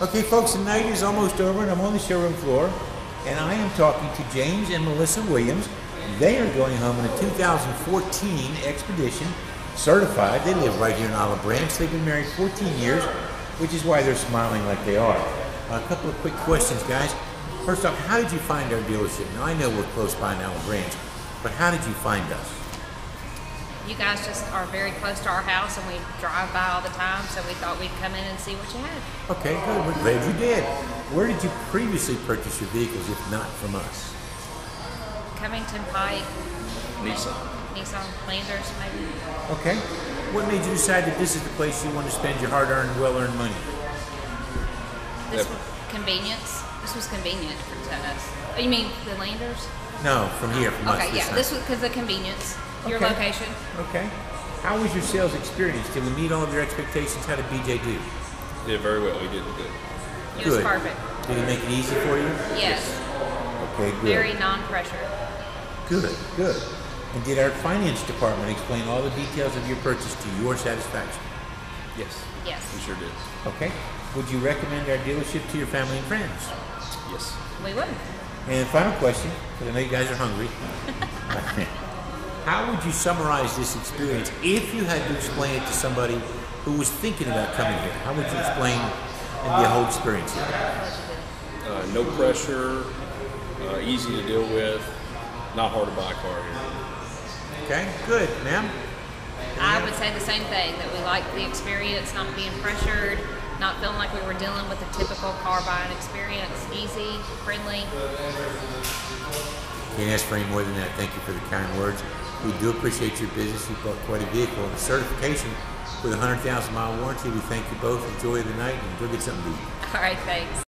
Okay, folks, the night is almost over, and I'm on the showroom floor, and I am talking to James and Melissa Williams. They are going home in a 2014 Expedition, certified. They live right here in Olive Branch. They've been married 14 years, which is why they're smiling like they are. A couple of quick questions, guys. First off, how did you find our dealership? Now, I know we're close by in Olive Branch, but how did you find us? You guys just are very close to our house and we drive by all the time, so we thought we'd come in and see what you had. Okay, good. We're glad you did. Where did you previously purchase your vehicles, if not from us? Covington Pike, Nissan. Nissan Landers, maybe. Okay. What made you decide that this is the place you want to spend your hard-earned, well-earned money? This Yep. was convenience. This was convenient for us. Oh, you mean the Landers? No, from here, from us. Okay, yeah. time. This was because of convenience. Your Okay. location. Okay. How was your sales experience? Did we meet all of your expectations? How did BJ do? Did very well. He did good. It was Good. perfect. Did he make it easy for you? Yes. Okay, good. Very non-pressure. Good, good. And did our finance department explain all the details of your purchase to your satisfaction? Yes. Yes. He sure did. Okay. Would you recommend our dealership to your family and friends? Yes. We would. And final question, because I know you guys are hungry. How would you summarize this experience if you had to explain it to somebody who was thinking about coming here? How would you explain the whole experience here? Uh, no pressure. Uh, easy to deal with. Not hard to buy a car here. Okay, good, ma'am. I would say the same thing, that we like the experience, not being pressured, not feeling like we were dealing with a typical car buying experience. Easy, friendly. Can't ask for any more than that. Thank you for the kind words. We do appreciate your business. You bought quite a vehicle The certification with a 100,000 mile warranty. We thank you both. Enjoy the night and go get something to eat. All right, thanks.